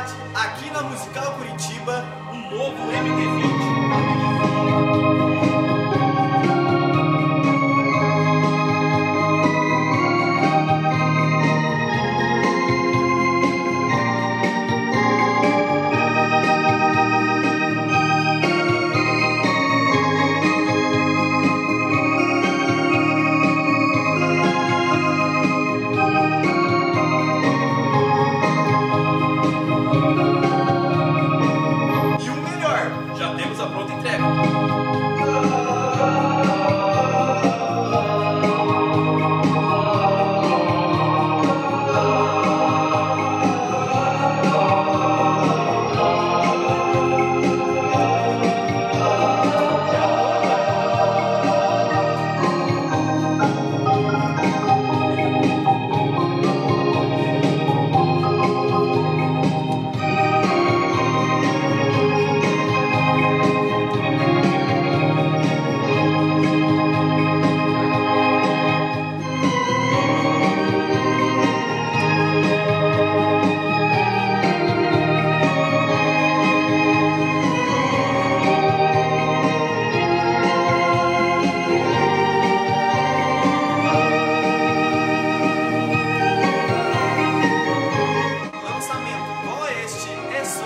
novidade aqui na Musical Curitiba, um novo MD20.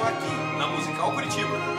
aqui na Musical Curitiba.